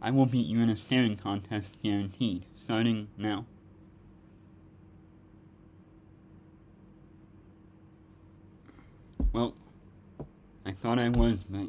I will beat you in a staring contest guaranteed, starting now. Well, I thought I was, but